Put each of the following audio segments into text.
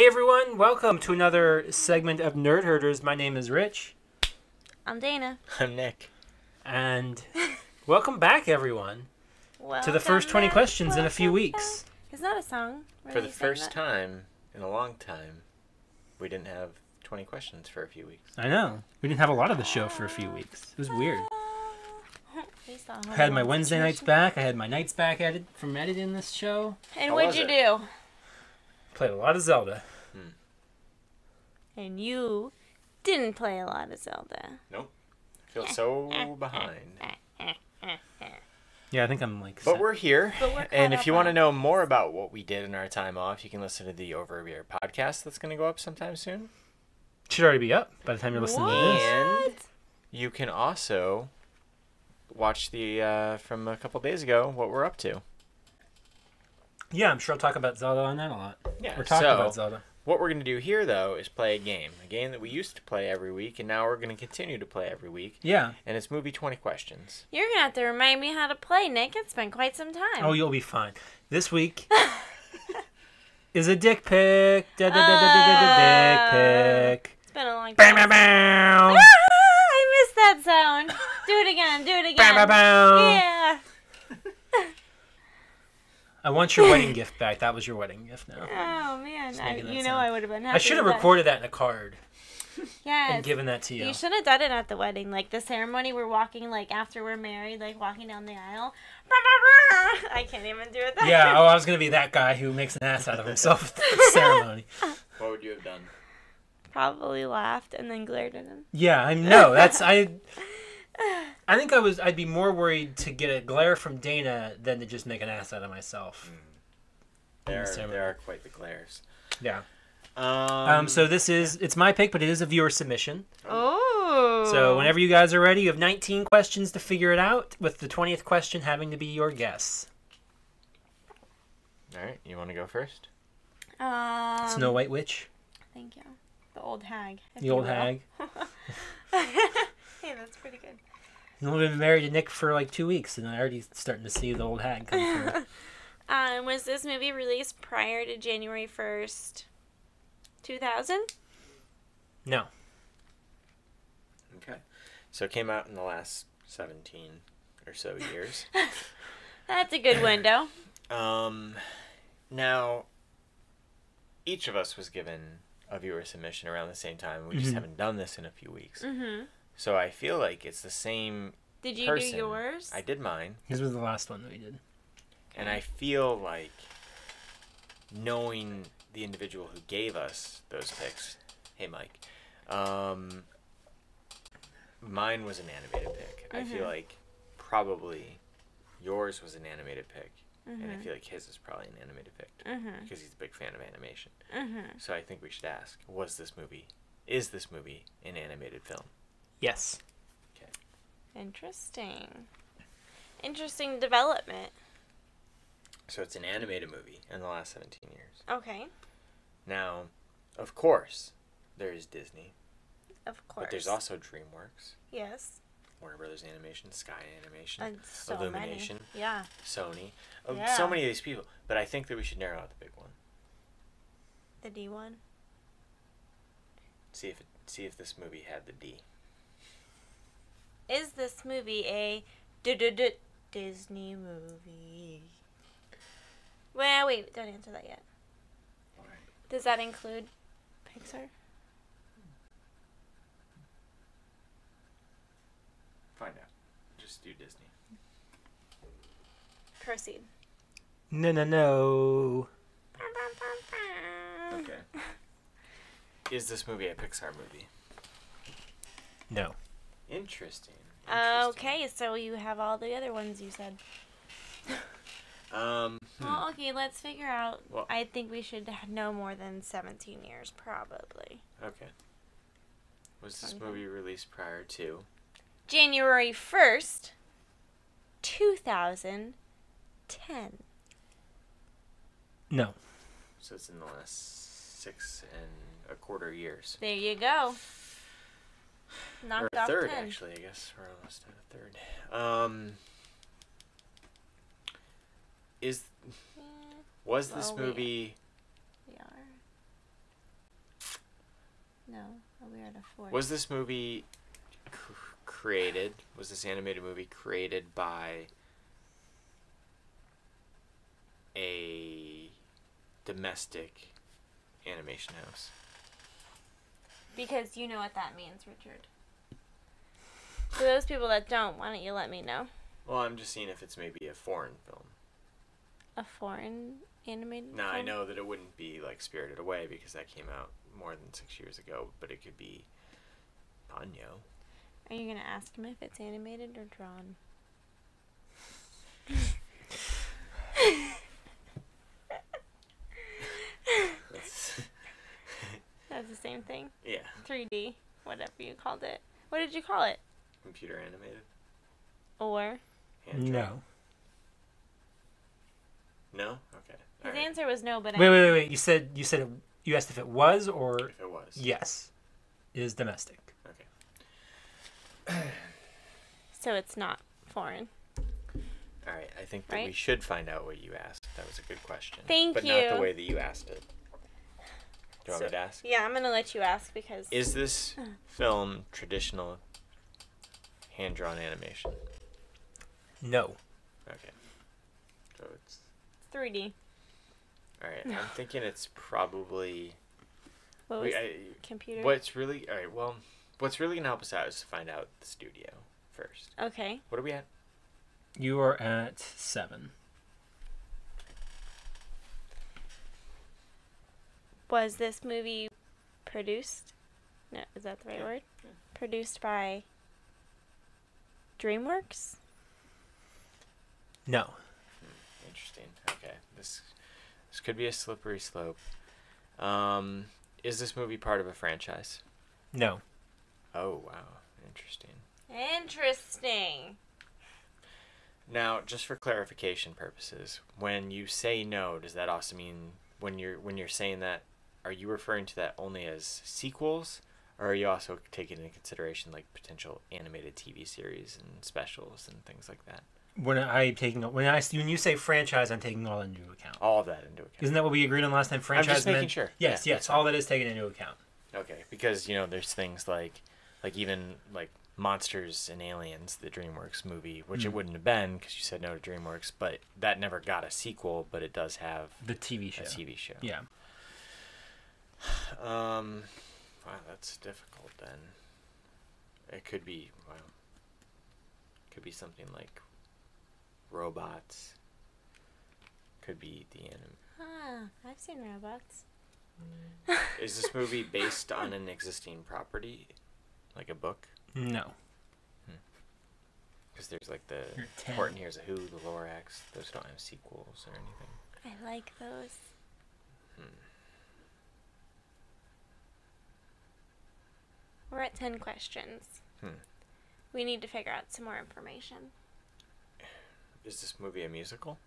Hey everyone, welcome to another segment of Nerd Herders. My name is Rich, I'm Dana. I'm Nick. and welcome back everyone to the first 20 questions in a few weeks. It's not a song. Were For the first that? time in a long time, we didn't have 20 questions for a few weeks. I know. We didn't have a lot of the show for a few weeks. It was weird. I had my Wednesday nights back. I had my nights back edit from editing this show. And How what'd you it? do? Played a lot of Zelda. And you didn't play a lot of Zelda. Nope. I feel so behind. Yeah, I think I'm like. But we're here. But we're and if you want to know more about what we did in our time off, you can listen to the Over a Beer podcast that's going to go up sometime soon. should already be up by the time you're listening to this. And you can also watch the, uh, from a couple days ago, what we're up to. Yeah, I'm sure I'll talk about Zelda on that a lot. Yeah. We're talking so, about Zelda. What we're going to do here, though, is play a game. A game that we used to play every week, and now we're going to continue to play every week. Yeah. And it's Movie 20 Questions. You're gonna have to remind me how to play, Nick. It's been quite some time. Oh, you'll be fine. This week is a dick pic. Da, da, da, da, da, da, da, dick pic. It's been a long Bam, time. bam, Ah, bam. I missed that sound. Do it again. Do it again. Bam, bam, bam. Yeah. I want your wedding gift back. That was your wedding gift now. Oh man, I, making that you know sound. I would have been happy. I should have with that. recorded that in a card Yes. and given that to you. You should have done it at the wedding, like the ceremony. We're walking, like after we're married, like walking down the aisle. I can't even do it. That Yeah, oh, I was going to be that guy who makes an ass out of himself at the ceremony. What would you have done? Probably laughed and then glared at him. Yeah, I know. That's I. I think I was. I'd be more worried to get a glare from Dana than to just make an ass out of myself. There, ceremony. there are quite the glares. Yeah. Um, Um. So this is. It's my pick, but it is a viewer submission. Oh. So whenever you guys are ready, you have 19 questions to figure it out, with the 20th question having to be your guess. All right, you want to go first? Um, Snow White Witch, Thank you. The old hag. the old hag. hey, that's pretty good. You've only been married to Nick for like two weeks, and I'm already starting to see the old hag come through. Um, was this movie released prior to January first, two thousand? no. Okay. So it came out in the last 17 or so years. That's a good window. um, now, each of us was given a viewer submission around the same time. We just Mhm. haven't done this in a few weeks. Mm-hmm. So I feel like it's the same Did you person. do yours? I did mine. This was the last one that we did. And I feel like knowing the individual who gave us those picks, hey Mike, um, mine was an animated pick. I feel Mhm. like probably yours was an animated pick, and I Mm-hmm. feel like his is probably an animated pick Mm-hmm. because he's a big fan of animation. Mm-hmm. So I think we should ask: Was this movie? Is this movie an animated film? Yes. Okay. Interesting. Interesting development. So it's an animated movie in the last 17 years. Okay. Now, of course, there is Disney, Of course. but there's also DreamWorks. yes. Warner Brothers Animation, Sky Animation, And so Illumination. Many. Yeah. Sony, uh, Yeah. so many of these people. But I think that we should narrow out the big one. The D one. See if it, see if this movie had the D. Is this movie a Disney movie? Well, wait, don't answer that yet. Does that include Pixar? Find out. Just do Disney. Proceed. No, no, no. Okay. Is this movie a Pixar movie? No. Interesting. Interesting. Okay, so you have all the other ones you said. Um. hmm. Well, okay, let's figure out. Well- I think we should know more than 17 years, probably. Okay. Was this movie released prior to? January 1st, 2010. No. So it's in the last six and a quarter years. There you go. Or a third, 10. actually. I guess we're almost at a third. Um. Is was this Well, we- movie we are. No, we are at a four. Was this movie created? Was this animated movie created by a domestic animation house? Because you know what that means, Richard. For those people that don't, why don't you let me know? Well, I'm just seeing if it's maybe a foreign film. A foreign animated Now I know that it wouldn't be like Spirited Away because that came out more than six years ago, but it could be Ponyo. Are you gonna ask him if it's animated or drawn? That's, That's the same thing. yeah, 3D, whatever you called it. What did you call it? Computer animated. Or Hand drawn. No. No. Okay. his Alright. answer was no, but Wait, I, wait, wait, wait. You said you said it, you asked if it was or If it was. yes, it is domestic. Okay. so it's not foreign. All right. I think that we should find out what you asked. That was a good question. Thank but not the way that you asked it. Do you want me to ask? Yeah, I'm gonna let you ask because Is this film traditional hand drawn animation? No. Okay. So it's 3D. all right. I'm thinking it's probably. What was We, I, computer? what's really all right? Well, what's really gonna help us out is to find out the studio first. Okay. What are we at? You are at seven. Was this movie produced? No, is that the right Yeah, word? yeah. Produced by DreamWorks? No. Interesting. Okay. This this could be a slippery slope. Um, is this movie part of a franchise? No. Oh wow, interesting. Interesting. Now, just for clarification purposes, when you say no, does that also mean when you're when you're saying that, are you referring to that only as sequels, or are you also taking into consideration like potential animated TV series and specials and things like that? When I taking when I when you say franchise, I'm taking all into account. All of that into account. Isn't that what we agreed on last time? Franchise. just making meant- sure. Yes, Yeah, yes. All that is taken into account. Okay, because you know there's things like, like even like Monsters and Aliens, the DreamWorks movie, which it Mm. wouldn't have been because you said no to DreamWorks, but that never got a sequel, but it does have The TV show. TV show. Yeah. Um, wow, that's difficult then. It could be wow. Could be something like robots. Could be the anim. Ah, I've seen robots. Is this movie based on an existing property, like a book? No. Because there's like the You're 10. Horton Hears a Who, the Lorax. Those don't have sequels or anything. I like those. Hmm. We're at 10 questions. Hmm. We need to figure out some more information. Is this movie a musical?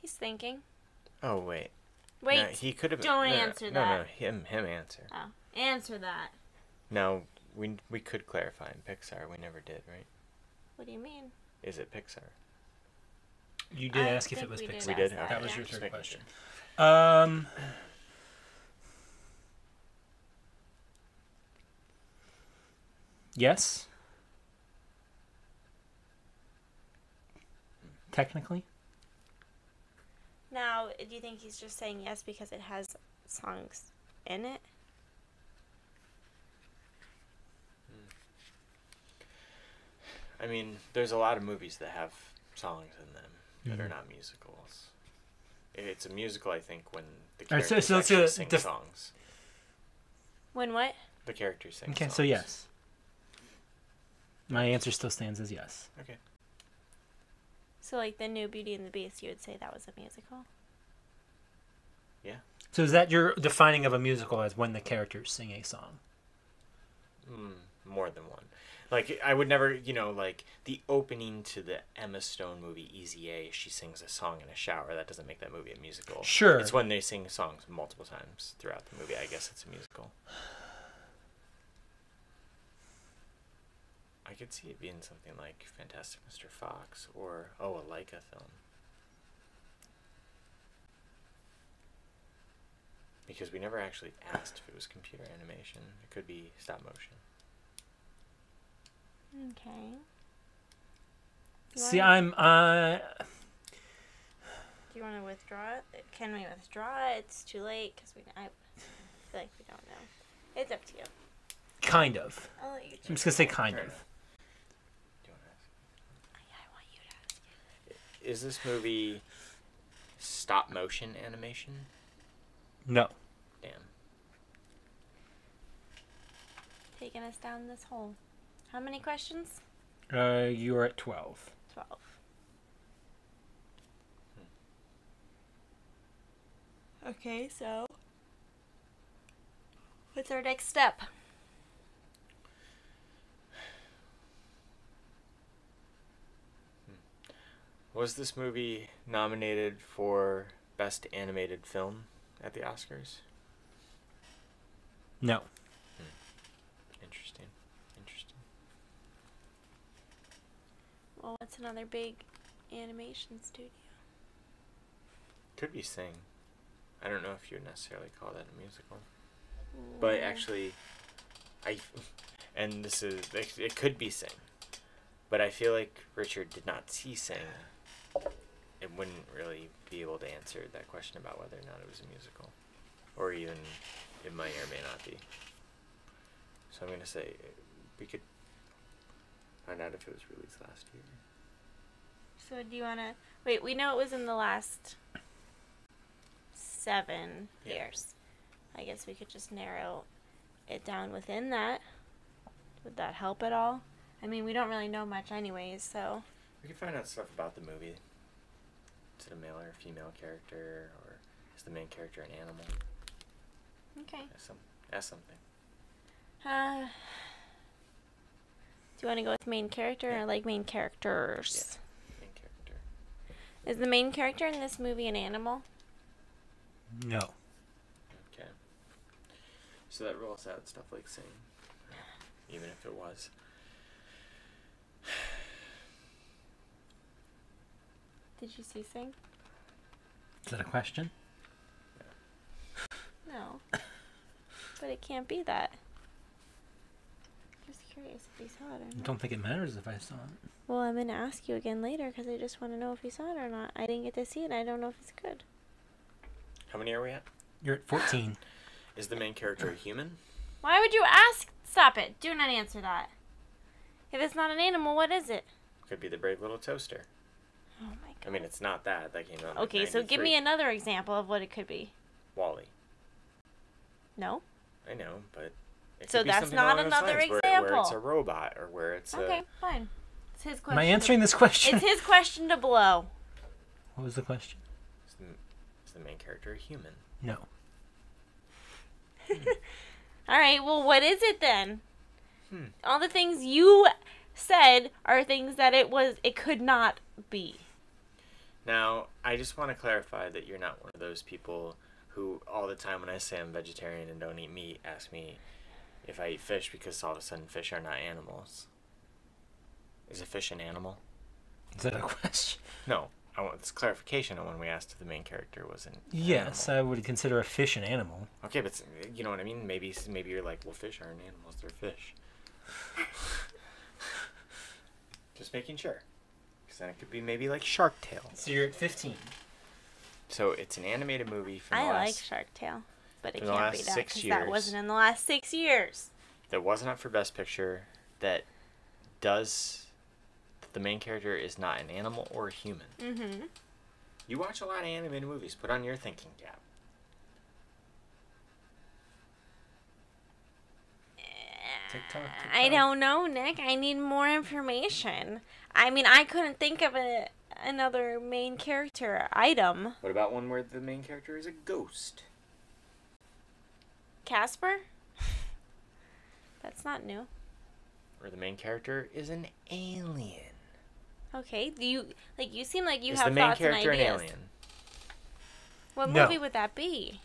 He's thinking. Oh wait. Wait. No, he could have. don't no, no, answer no, that. No, him, him answer. Oh, answer that. No, we we could clarify in Pixar. We never did, right? What do you mean? Is it Pixar? You did I ask if it was we did We did? ask Okay. That was yeah. your third question. Um. Yes. Technically, Now, do you think he's just saying yes because it has songs in it? I mean, there's a lot of movies that have songs in them that are Mhm. not musicals. It's a musical, I think, when the Alright, so- characters so let's sing def- songs. When what? The characters sing. okay. So yes, my answer still stands as yes. Okay. So, like the new Beauty and the Beast, you would say that was a musical? Yeah. So is that your defining of a musical as when the characters sing a song? Mm, more than one. Like I would never, you know, like the opening to the Emma Stone movie Easy A, she sings a song in a shower. That doesn't make that movie a musical. Sure. It's when they sing songs multiple times throughout the movie. I guess it's a musical. I could see it being something like Fantastic Mr. Fox or oh, a Laika film. Because we never actually asked if it was computer animation. It could be stop motion. Okay. You See, wanna- I'm uh, Do you want to withdraw it? Can we withdraw it? It's too late because we. I feel like we don't know. It's up to you. kind of. I'll let you. I'm just gonna say kind Fair of. enough. Do you wanna ask? Yeah, I want you to ask. Is this movie stop motion animation? No. Damn. Taking us down this hole. How many questions? Uh, you are at twelve. Twelve. Okay, so what's our next step? Was this movie nominated for Best Animated Film at the Oscars? No. Interesting. Interesting. Another big animation studio? Could be Sing. I don't know if you would necessarily call that a musical. But Mm, actually, I, and this is it, could be Sing, but I feel like Richard did not see Sing. It wouldn't really be able to answer that question about whether or not it was a musical, or even it might or may not be. So I'm gonna say we could find out if it was released last year. So do you want to wait? We know it was in the last seven Yeah. years. I guess we could just narrow it down within that. Would that help at all? I mean, we don't really know much, anyways. So We can find out stuff about the movie. Is it a male or female character, or is the main character an animal? okay. Ask, some, ask something. Uh, do you want to go with main character Yeah. or like main characters? Character. Is the main character in this movie an animal? No. Okay. So that rules out stuff like Sing, even if it was. Did you see Sing? Is that a question? No. but it can't be that. Just curious if he saw it or I don't think it matters if I saw it. Well, I'm gonna ask you again later because I just want to know if he saw it or not. I didn't get to see it. I don't know if it's good. How many are we at? You're at fourteen. Is the main character a human? Why would you ask? Stop it. Do not answer that. If it's not an animal, what is it? Could be the brave little toaster. Oh my god. I mean, it's not that. That came out. in, like, okay, so give me another example of what it could be. Wall-E. No. I know, but. It So that's not another lines, where- Where, it's a robot, or where it's Okay, a. fine. It's his question. Am. I answering this question? It's his question to blow. What was the question? Is the, is the main character a human? No. All right. Well, what is it then? Hmm. All the things you said are things that it was. It could not be. Now, I just want to clarify that you're not one of those people who, all the time when I say I'm vegetarian and don't eat meat, ask me if I eat fish because all of a sudden fish are not animals. Is a fish an animal? Is that a question? No. I want this clarification on when we asked if the main character was an Yes, animal. I would consider a fish an animal. Okay, but you know what I mean? Maybe maybe you're like, well, fish aren't animals; they're fish. Just making sure, because then it could be maybe like Shark Tale. So you're at fifteen. So it's an animated movie from I the like Shark Tale, but it in the can't be that because that wasn't in the last six years. that wasn't up for Best Picture. That does that the main character is not an animal or a human. Mm-hmm. You watch a lot of animated movies. Put on your thinking cap. TikTok, I don't know, Nick. I need more information. I mean, I couldn't think of a another main character item. What about one where the main character is a ghost? Casper? That's not new. Where the main character is an alien. Okay, do you like you seem like you is have the main thoughts and character an ideas. alien? What No. movie would that be?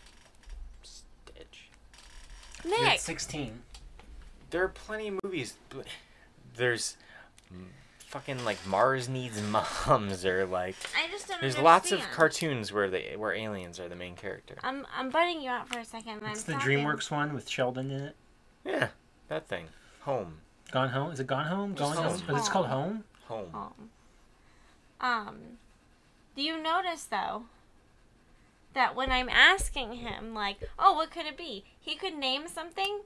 Stitch. You're at Nick. sixteen. There are plenty of movies. There's fucking like Mars needs moms or like I just don't there's lots of cartoons where they where aliens are the main character. I'm I'm butting you out for a second. It's I'm the talking. DreamWorks one with Sheldon in it. Yeah, that thing. Home. Gone Home? Is it Gone Home? Just Gone Home? Home. Oh, it's called Home? Home. home. Um, do you notice though that when I'm asking him, like, oh, what could it be? He could name something.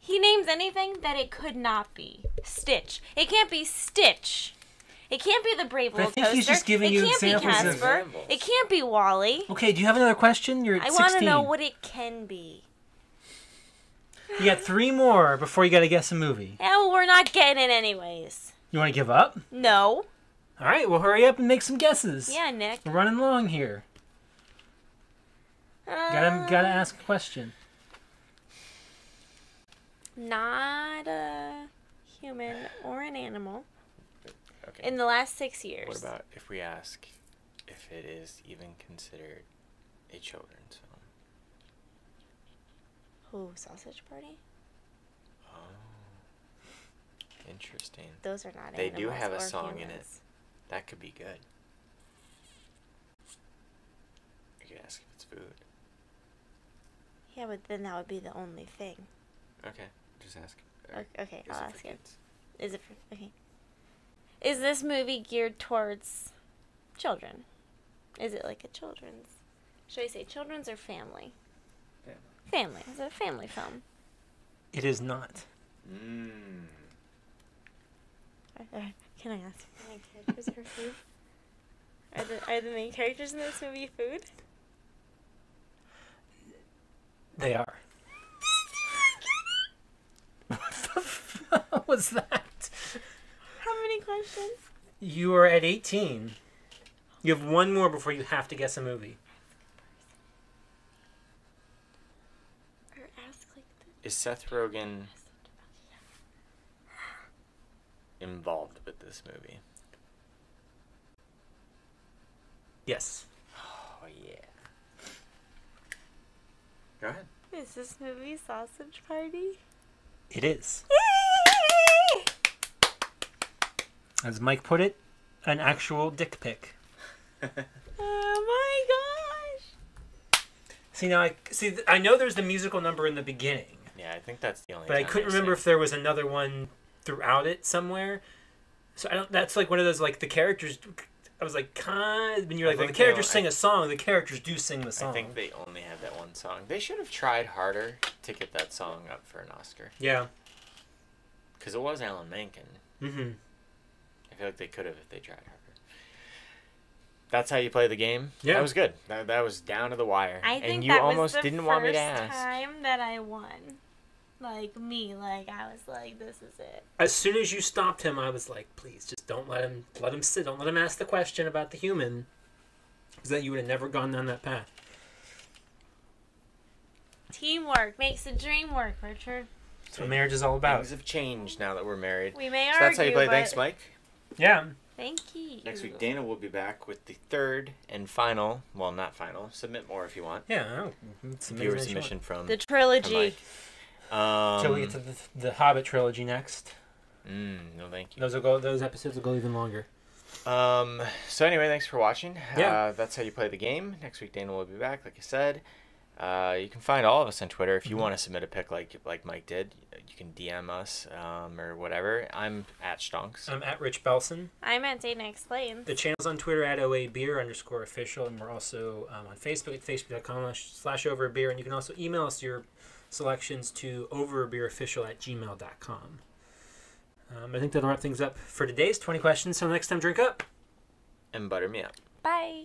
He names anything that it could not be. Stitch. It can't be Stitch. It can't be the Brave But I Little think Toaster. he's just giving it you can't be Casper. Examples. It can't be Wall-E. Okay, do you have another question? You're at I 16. want to know what it can be. You got three more before you got to guess a movie. Yeah, well, we're not getting it anyways. You want to give up? No. All right, well, hurry up and make some guesses. Yeah, Nick. We're running long here. Gotta, Uh, gotta ask a question. Not a human or an animal Okay. in the last six years. What about if we ask if it is even considered a children's film? Oh, sausage party? Oh. Interesting. Those are not They do have a song in it. humans. That could be good. You could ask if it's food. Yeah, but then that would be the only thing. Okay, just ask. Okay, okay Is I'll ask it. kids? Is it for, okay? Is this movie geared towards children? Is it like a children's? Should I say children's or family? Family. Family. Is it a family film? It is not. Mm. Are- are- Can I ask if the main characters are food? Are the, are the main characters in this movie food? They are. what the fuck was that? How many questions? You are at 18. You have one more before you have to guess a movie. Or ask like the Is Seth Rogen involved with this movie? Yes. Oh yeah. Go ahead. Is this movie Sausage Party? It is. As Mike put it, an actual dick pic. oh my gosh! See now, I see. I know there's the musical number in the beginning, Yeah, I think that's the only. but I couldn't they remember if there was another one throughout it somewhere. So I don't. That's like one of those like the characters. I was like, kind. When you're like, well, the characters sing I- a song. The characters do sing the song. I think they only have that one song. They should have tried harder to get that song up for an Oscar Yeah. because it was Alan Menken. Mm-hmm. I feel like they could have if they tried harder. That's how you play the game. Yeah. that was good. That, that was down to the wire. I think and you that almost was the didn't first want me to ask. time that I won. Like me, like I was like, this is it. As soon as you stopped him, I was like, please, just don't let him. Let him sit. Don't let him ask the question about the human. Because then you would have never gone down that path. Teamwork makes the dream work, Richard. That's what marriage is all about. Things have changed now that we're married. We may So argue, that's how you play. but Thanks, Mike. Yeah. Thank you. Next week, Dana will be back with the third and final. Well, not final. Submit more if you want. Yeah. I it's Viewer amazing that you submission from. The trilogy. Mike. Um, Till we get to the, the Hobbit trilogy next. mm, no, thank you. Those will go. Those episodes will go even longer. Um. So anyway, thanks for watching. Yeah. Uh, that's how you play the game. Next week, Dana will be back. Like I said, uh, you can find all of us on Twitter if you Mhm. want to submit a pic like like Mike did. You can DM us um, or whatever. I'm at Stonks. I'm at Rich Belson. I'm at Dana Explains. The channel's on Twitter at OABeer underscore official, and we're also um, on Facebook at facebook.com slash overbeer, and you can also email us your selections to overbeerofficial at gmail.com. Um, I think that'll wrap things up for today's 20 questions. So next time, drink up. and butter me up. Bye.